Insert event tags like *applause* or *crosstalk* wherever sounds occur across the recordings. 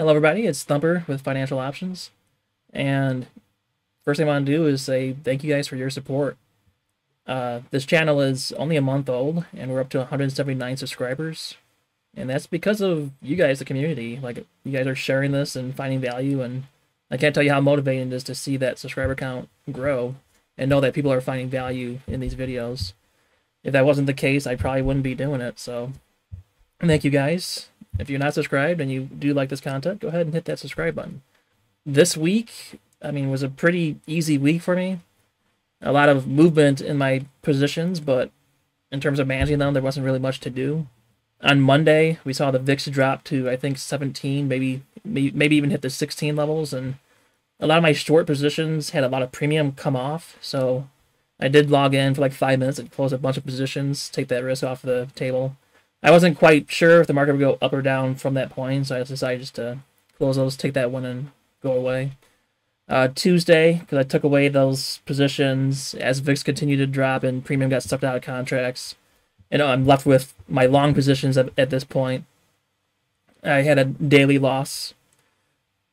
Hello, everybody. It's Thumper with Financial Options. And first thing I want to do is say thank you guys for your support. Uh, this channel is only a month old, and we're up to 179 subscribers. And that's because of you guys, the community. Like, you guys are sharing this and finding value. And I can't tell you how motivating it is to see that subscriber count grow and know that people are finding value in these videos. If that wasn't the case, I probably wouldn't be doing it. So, thank you guys. If you're not subscribed and you do like this content, go ahead and hit that subscribe button. This week, I mean, was a pretty easy week for me. A lot of movement in my positions, but in terms of managing them, there wasn't really much to do. On Monday, we saw the VIX drop to I think 17, maybe maybe even hit the 16 levels, and a lot of my short positions had a lot of premium come off. So I did log in for like five minutes and close a bunch of positions, take that risk off the table. I wasn't quite sure if the market would go up or down from that point, so I decided just to close those, take that one, and go away. Uh, Tuesday, because I took away those positions as VIX continued to drop and premium got sucked out of contracts, and I'm left with my long positions at, at this point. I had a daily loss,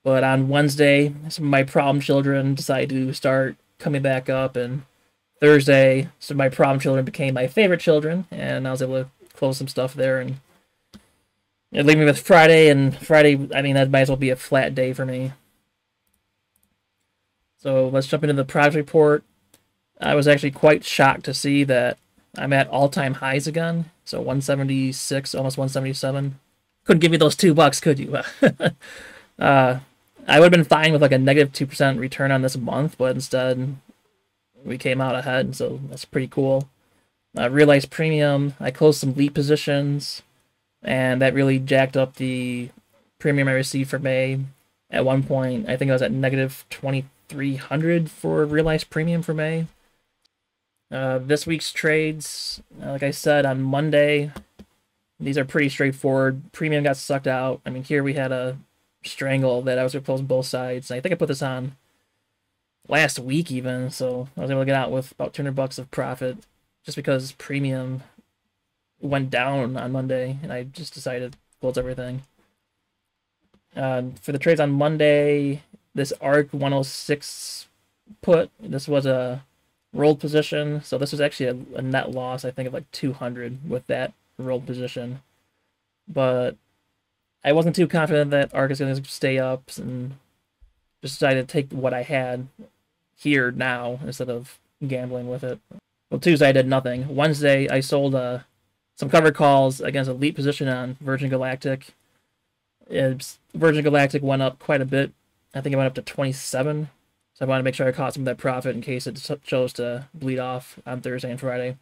but on Wednesday, some of my problem children decided to start coming back up, and Thursday, some of my problem children became my favorite children, and I was able to close some stuff there and leave me with Friday, and Friday, I mean, that might as well be a flat day for me. So let's jump into the project report. I was actually quite shocked to see that I'm at all-time highs again. So 176, almost 177. Couldn't give me those two bucks, could you? *laughs* uh, I would have been fine with like a negative 2% return on this month, but instead we came out ahead, so that's pretty cool. Uh, realized premium. I closed some leap positions, and that really jacked up the premium I received for May. At one point, I think I was at negative 2300 for realized premium for May. Uh, this week's trades, uh, like I said on Monday, these are pretty straightforward. Premium got sucked out. I mean, here we had a strangle that I was close both sides. I think I put this on last week even, so I was able to get out with about 200 bucks of profit just because premium went down on Monday, and I just decided to close everything. Uh, for the trades on Monday, this ARC 106 put, this was a rolled position, so this was actually a, a net loss, I think, of like 200 with that rolled position. But I wasn't too confident that ARC is going to stay up, and just decided to take what I had here now instead of gambling with it. Well, Tuesday I did nothing. Wednesday I sold uh, some covered calls against a leap position on Virgin Galactic. It's, Virgin Galactic went up quite a bit. I think it went up to 27. So I wanted to make sure I caught some of that profit in case it chose to bleed off on Thursday and Friday.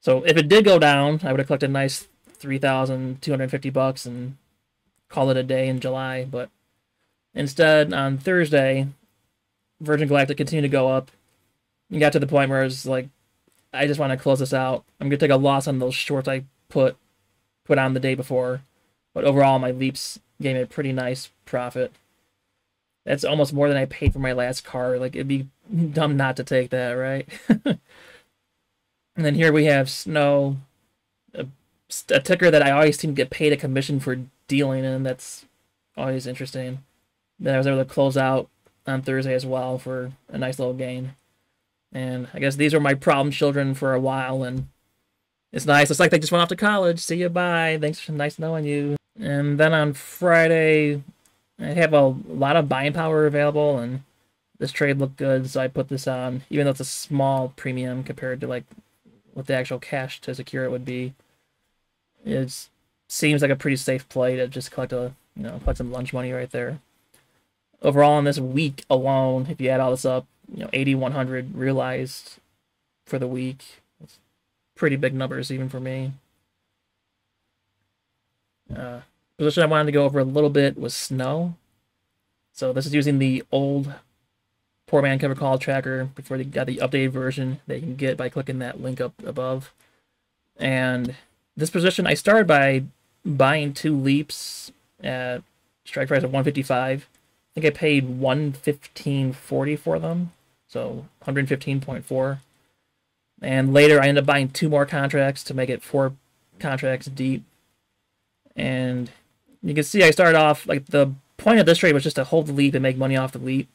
So if it did go down, I would have collected a nice 3,250 bucks and call it a day in July. But instead, on Thursday, Virgin Galactic continued to go up. You got to the point where it was like I just want to close this out. I'm gonna take a loss on those shorts I put put on the day before, but overall my leaps gave me a pretty nice profit. That's almost more than I paid for my last car. Like it'd be dumb not to take that, right? *laughs* and then here we have Snow, a, a ticker that I always seem to get paid a commission for dealing in. That's always interesting. Then I was able to close out on Thursday as well for a nice little gain. And I guess these were my problem children for a while, and it's nice. It's like they just went off to college. See you, bye. Thanks, for nice knowing you. And then on Friday, I have a lot of buying power available, and this trade looked good, so I put this on, even though it's a small premium compared to like what the actual cash to secure it would be. It seems like a pretty safe play to just collect a you know collect some lunch money right there. Overall, in this week alone, if you add all this up, you know, 80, 100 realized for the week. It's pretty big numbers even for me. Uh, position I wanted to go over a little bit was snow. So this is using the old Poor Man Cover Call tracker before they got the updated version that you can get by clicking that link up above. And this position, I started by buying two leaps at strike price of 155. I think I paid 115.40 for them so 115.4. And later I ended up buying two more contracts to make it four contracts deep. And you can see I started off like the point of this trade was just to hold the leap and make money off the leap.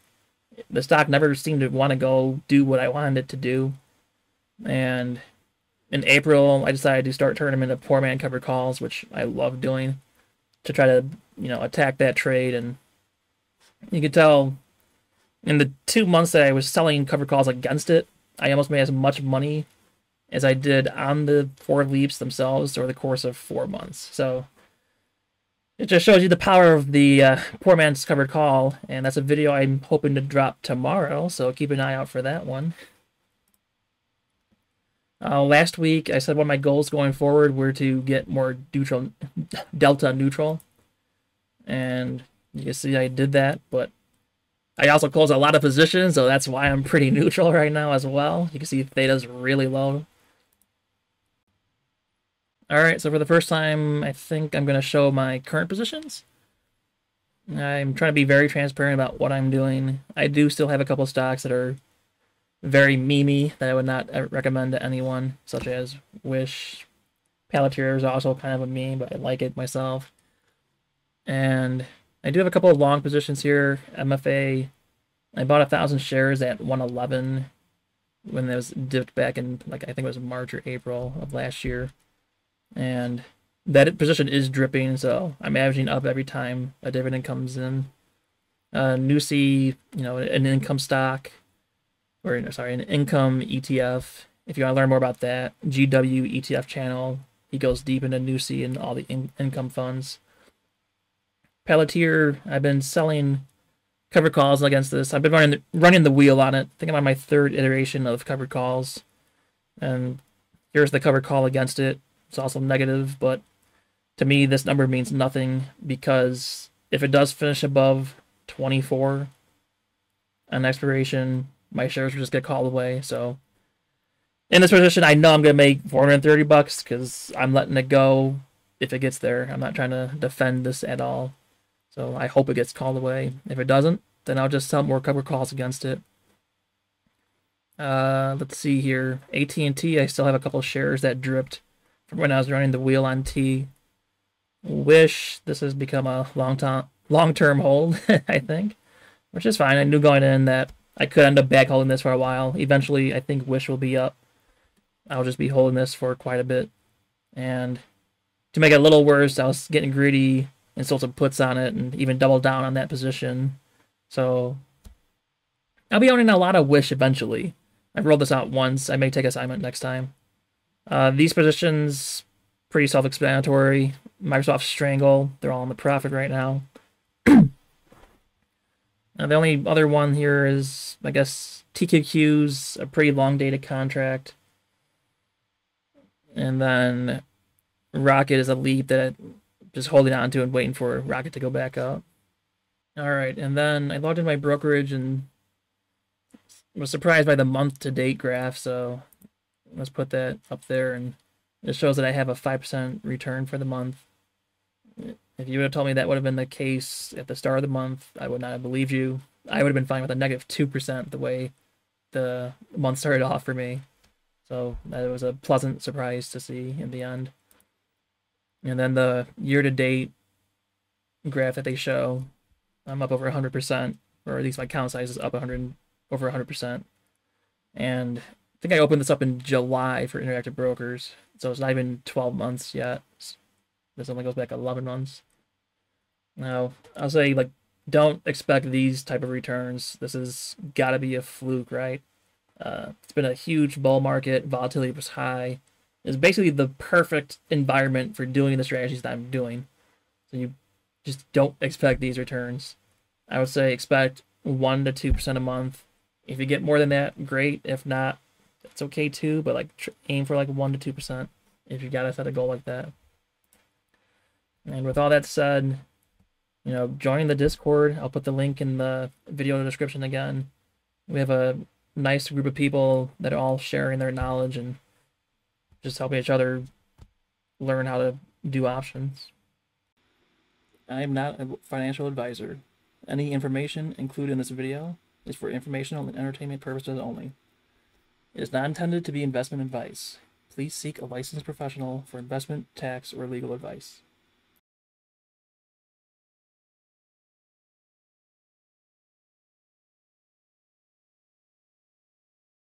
The stock never seemed to want to go do what I wanted it to do. And in April, I decided to start turning them into poor man covered calls, which I love doing, to try to, you know, attack that trade. And you could tell in the two months that I was selling covered calls against it, I almost made as much money as I did on the four leaps themselves over the course of four months. So it just shows you the power of the uh, poor man's covered call, and that's a video I'm hoping to drop tomorrow, so keep an eye out for that one. Uh, last week, I said one of my goals going forward were to get more neutral, *laughs* delta neutral, and you can see I did that, but I also closed a lot of positions, so that's why I'm pretty *laughs* neutral right now as well. You can see theta's really low. Alright, so for the first time, I think I'm going to show my current positions. I'm trying to be very transparent about what I'm doing. I do still have a couple stocks that are very memey that I would not uh, recommend to anyone, such as Wish. Palantir is also kind of a meme, but I like it myself. And I do have a couple of long positions here. MFA, I bought a thousand shares at 111 when it was dipped back in, like, I think it was March or April of last year and that position is dripping, so I'm averaging up every time a dividend comes in. Uh, NUSI, you know, an income stock, or sorry, an income ETF. If you want to learn more about that, GW ETF channel. He goes deep into NUSI and all the in income funds. Palantir, I've been selling covered calls against this. I've been running the, running the wheel on it. I think I'm on my third iteration of covered calls. And here's the covered call against it. It's also negative, but to me, this number means nothing because if it does finish above 24 on expiration, my shares will just get called away. So in this position, I know I'm going to make 430 bucks because I'm letting it go if it gets there. I'm not trying to defend this at all. So I hope it gets called away. If it doesn't, then I'll just sell more cover calls against it. Uh, let's see here. AT&T, I still have a couple shares that dripped from when I was running the wheel on T. Wish this has become a long time long term hold, *laughs* I think. Which is fine. I knew going in that I could end up back holding this for a while. Eventually I think Wish will be up. I'll just be holding this for quite a bit. And to make it a little worse, I was getting greedy and sold some puts on it and even double down on that position. So I'll be owning a lot of Wish eventually. I've rolled this out once. I may take assignment next time. Uh, these positions, pretty self-explanatory. Microsoft Strangle, they're all in the profit right now. now. *clears throat* The only other one here is, I guess, TQQ's a pretty long dated contract. And then Rocket is a leap that just holding on to and waiting for Rocket to go back up. All right, and then I logged in my brokerage and was surprised by the month to date graph, so let's put that up there and it shows that I have a 5% return for the month. If you would have told me that would have been the case at the start of the month, I would not have believed you. I would have been fine with a negative 2% the way the month started off for me. So that was a pleasant surprise to see in the end. And then the year-to-date graph that they show, I'm up over 100%, or at least my count size is up 100 over 100%. And I think I opened this up in July for Interactive Brokers, so it's not even 12 months yet. This only goes back 11 months. Now, I'll say, like, don't expect these type of returns. This has got to be a fluke, right? Uh, it's been a huge bull market. Volatility was high. It's basically the perfect environment for doing the strategies that I'm doing. So you just don't expect these returns. I would say expect 1 to 2% a month. If you get more than that, great. If not, it's okay too, but like aim for like one to two percent if you gotta set a goal like that. And with all that said, you know, join the Discord. I'll put the link in the video description again. We have a nice group of people that are all sharing their knowledge and just helping each other learn how to do options. I am not a financial advisor. Any information included in this video is for informational and entertainment purposes only. It is not intended to be investment advice. Please seek a licensed professional for investment, tax, or legal advice.